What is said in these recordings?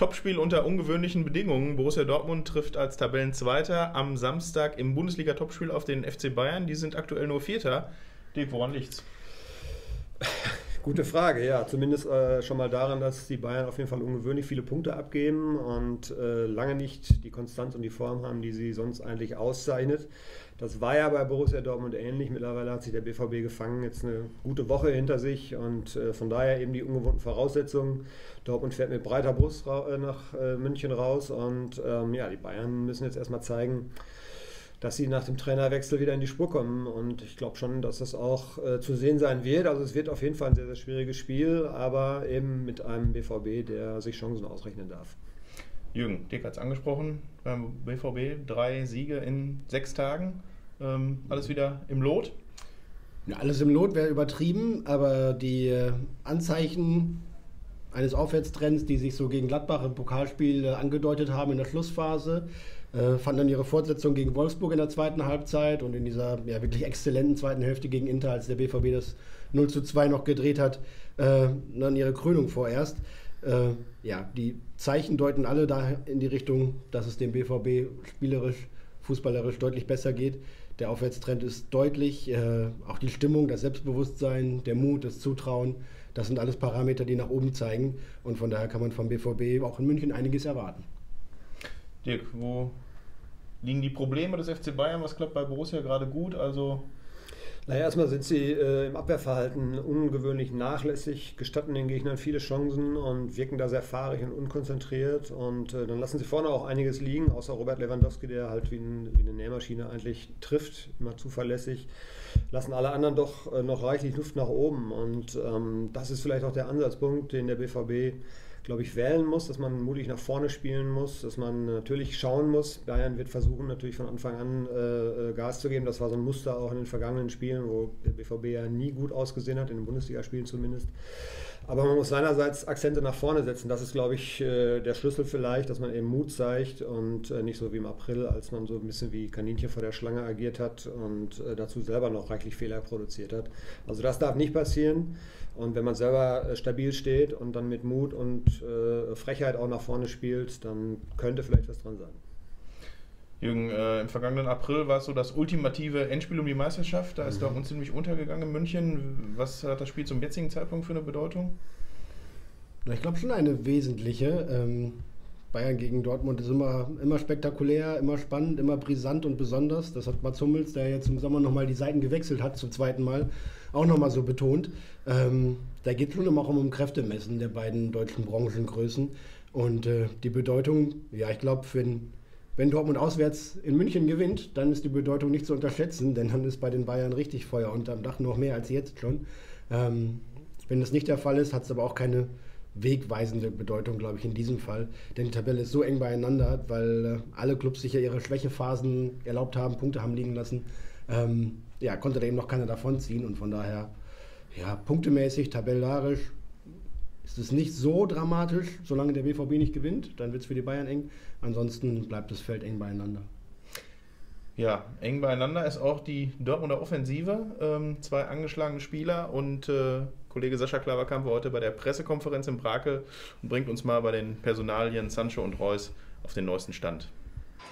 Topspiel unter ungewöhnlichen Bedingungen. Borussia Dortmund trifft als Tabellenzweiter am Samstag im Bundesliga-Topspiel auf den FC Bayern. Die sind aktuell nur Vierter. Dirk, woran liegt's? Gute Frage, ja. Zumindest äh, schon mal daran, dass die Bayern auf jeden Fall ungewöhnlich viele Punkte abgeben und äh, lange nicht die Konstanz und die Form haben, die sie sonst eigentlich auszeichnet. Das war ja bei Borussia Dortmund ähnlich. Mittlerweile hat sich der BVB gefangen, jetzt eine gute Woche hinter sich und äh, von daher eben die ungewohnten Voraussetzungen. Dortmund fährt mit breiter Brust äh, nach äh, München raus und ähm, ja, die Bayern müssen jetzt erstmal zeigen, dass sie nach dem Trainerwechsel wieder in die Spur kommen. Und ich glaube schon, dass das auch äh, zu sehen sein wird. Also es wird auf jeden Fall ein sehr, sehr schwieriges Spiel, aber eben mit einem BVB, der sich Chancen ausrechnen darf. Jürgen, Dick hat es angesprochen, beim BVB drei Siege in sechs Tagen. Ähm, alles wieder im Lot? Ja, alles im Lot wäre übertrieben, aber die äh, Anzeichen eines Aufwärtstrends, die sich so gegen Gladbach im Pokalspiel äh, angedeutet haben in der Schlussphase, äh, fanden dann ihre Fortsetzung gegen Wolfsburg in der zweiten Halbzeit und in dieser ja, wirklich exzellenten zweiten Hälfte gegen Inter, als der BVB das 0 zu 2 noch gedreht hat, äh, dann ihre Krönung vorerst. Äh, ja, die Zeichen deuten alle da in die Richtung, dass es dem BVB spielerisch, fußballerisch deutlich besser geht. Der Aufwärtstrend ist deutlich. Äh, auch die Stimmung, das Selbstbewusstsein, der Mut, das Zutrauen, das sind alles Parameter, die nach oben zeigen. Und von daher kann man vom BVB auch in München einiges erwarten. Dirk, wo liegen die Probleme des FC Bayern? Was klappt bei Borussia gerade gut? Also naja, erstmal sind sie äh, im Abwehrverhalten ungewöhnlich nachlässig, gestatten den Gegnern viele Chancen und wirken da sehr fahrig und unkonzentriert. Und äh, dann lassen sie vorne auch einiges liegen, außer Robert Lewandowski, der halt wie, ein, wie eine Nähmaschine eigentlich trifft, immer zuverlässig. Lassen alle anderen doch äh, noch reichlich Luft nach oben. Und ähm, das ist vielleicht auch der Ansatzpunkt, den der BVB glaube ich, wählen muss, dass man mutig nach vorne spielen muss, dass man natürlich schauen muss. Bayern wird versuchen, natürlich von Anfang an äh, äh, Gas zu geben. Das war so ein Muster auch in den vergangenen Spielen, wo der BVB ja nie gut ausgesehen hat, in den Bundesligaspielen zumindest. Aber man muss seinerseits Akzente nach vorne setzen. Das ist, glaube ich, äh, der Schlüssel vielleicht, dass man eben Mut zeigt und äh, nicht so wie im April, als man so ein bisschen wie Kaninchen vor der Schlange agiert hat und dazu selber noch reichlich Fehler produziert hat. Also das darf nicht passieren. Und wenn man selber stabil steht und dann mit Mut und Frechheit auch nach vorne spielt, dann könnte vielleicht was dran sein. Jürgen, äh, im vergangenen April war es so das ultimative Endspiel um die Meisterschaft. Da ist mhm. Dortmund ziemlich untergegangen in München. Was hat das Spiel zum jetzigen Zeitpunkt für eine Bedeutung? Ich glaube schon eine wesentliche. Ähm, Bayern gegen Dortmund ist immer, immer spektakulär, immer spannend, immer brisant und besonders. Das hat Mats Hummels, der jetzt im Sommer nochmal die Seiten gewechselt hat, zum zweiten Mal, auch nochmal so betont. Ähm, da geht es schon immer auch um Kräftemessen der beiden deutschen Branchengrößen. Und äh, die Bedeutung, ja, ich glaube, den wenn Dortmund auswärts in München gewinnt, dann ist die Bedeutung nicht zu unterschätzen, denn dann ist bei den Bayern richtig Feuer unterm Dach, noch mehr als jetzt schon. Ähm, wenn das nicht der Fall ist, hat es aber auch keine wegweisende Bedeutung, glaube ich, in diesem Fall. Denn die Tabelle ist so eng beieinander, weil äh, alle Clubs sich ja ihre Schwächephasen erlaubt haben, Punkte haben liegen lassen. Ähm, ja, konnte da eben noch keiner davonziehen und von daher, ja, punktemäßig, tabellarisch ist es nicht so dramatisch, solange der BVB nicht gewinnt. Dann wird es für die Bayern eng. Ansonsten bleibt das Feld eng beieinander. Ja, eng beieinander ist auch die Dortmunder Offensive. Ähm, zwei angeschlagene Spieler und äh, Kollege Sascha Klaverkamp war heute bei der Pressekonferenz in Brakel und bringt uns mal bei den Personalien Sancho und Reus auf den neuesten Stand.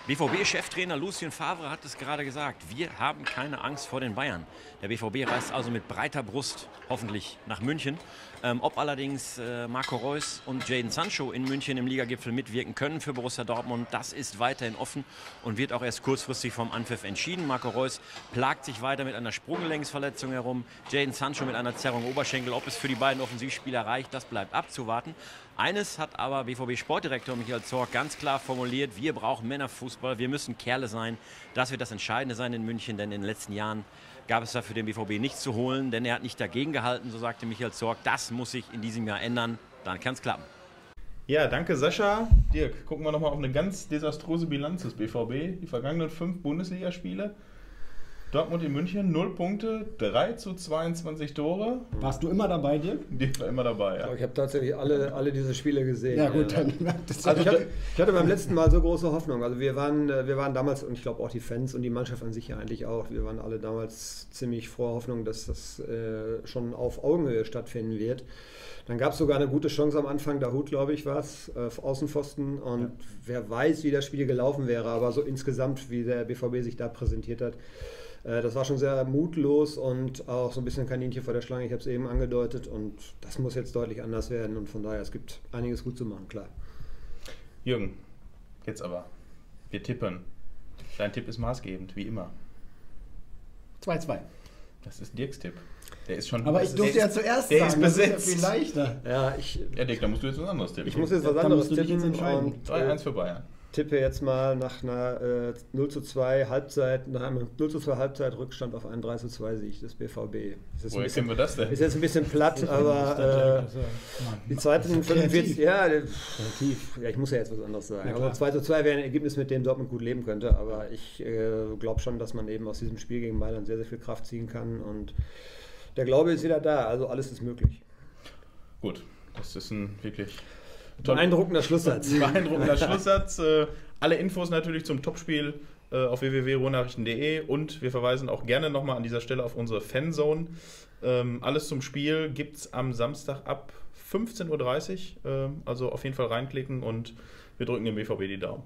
BVB-Cheftrainer Lucien Favre hat es gerade gesagt. Wir haben keine Angst vor den Bayern. Der BVB reist also mit breiter Brust hoffentlich nach München. Ähm, ob allerdings äh, Marco Reus und Jaden Sancho in München im Ligagipfel mitwirken können für Borussia Dortmund, das ist weiterhin offen und wird auch erst kurzfristig vom Anpfiff entschieden. Marco Reus plagt sich weiter mit einer Sprunggelenksverletzung herum. Jaden Sancho mit einer Zerrung Oberschenkel. Ob es für die beiden Offensivspieler reicht, das bleibt abzuwarten. Eines hat aber BVB-Sportdirektor Michael Zorc ganz klar formuliert, wir brauchen Männerfußball, wir müssen Kerle sein. Das wird das Entscheidende sein in München, denn in den letzten Jahren gab es da für den BVB nichts zu holen, denn er hat nicht dagegen gehalten, so sagte Michael Zorc. Das muss sich in diesem Jahr ändern, dann kann es klappen. Ja, danke Sascha. Dirk, gucken wir nochmal auf eine ganz desaströse Bilanz des BVB. Die vergangenen fünf Bundesligaspiele. Dortmund in München, 0 Punkte, 3 zu 22 Tore. Warst du immer dabei, Dirk? Die war immer dabei, ja. Ich habe tatsächlich alle, alle diese Spiele gesehen. Ja, gut, dann. Das Also ich hatte, ich hatte beim letzten Mal so große Hoffnung. Also wir waren, äh, wir waren damals, und ich glaube auch die Fans und die Mannschaft an sich ja eigentlich auch, wir waren alle damals ziemlich froher Hoffnung, dass das äh, schon auf Augenhöhe stattfinden wird. Dann gab es sogar eine gute Chance am Anfang, da Hut, glaube ich, war es, äh, auf Außenpfosten. Und wer weiß, wie das Spiel gelaufen wäre, aber so insgesamt, wie der BVB sich da präsentiert hat, äh, das war schon sehr mutlos und auch so ein bisschen Kaninchen vor der Schlange. Ich habe es eben angedeutet und das muss jetzt deutlich anders werden. Und von daher, es gibt einiges gut zu machen, klar. Jürgen, jetzt aber. Wir tippen. Dein Tipp ist maßgebend, wie immer. 2-2. Das ist Dirks Tipp. Der ist schon. Aber ich durfte ja zuerst der sagen, ist das ist besetzt. ja viel leichter. Ja, ich, Ja, Dirk, da musst du jetzt was anderes tippen. ich muss jetzt was anderes tippen jetzt entscheiden. und 3-1 äh, für Bayern. Tippe jetzt mal nach einer äh, 0 zu 2 Halbzeit, nach einem 0 zu 2 Halbzeit Rückstand auf einen 3 zu 2 Sieg des BVB. Ist jetzt, ein Woher bisschen, wir das denn? ist jetzt ein bisschen platt, aber äh, die zweiten 45, ja, äh, ja, ich muss ja jetzt was anderes sagen. Ja, aber klar. 2 zu 2 wäre ein Ergebnis, mit dem Dortmund gut leben könnte, aber ich äh, glaube schon, dass man eben aus diesem Spiel gegen Mailand sehr, sehr viel Kraft ziehen kann und der Glaube ist wieder da, also alles ist möglich. Gut, das ist ein wirklich Beeindruckender Schlusssatz. beeindruckender Schlusssatz. Äh, alle Infos natürlich zum Topspiel äh, auf www.ruhrnachrichten.de und wir verweisen auch gerne nochmal an dieser Stelle auf unsere Fanzone. Ähm, alles zum Spiel gibt es am Samstag ab 15.30 Uhr. Ähm, also auf jeden Fall reinklicken und wir drücken dem BVB die Daumen.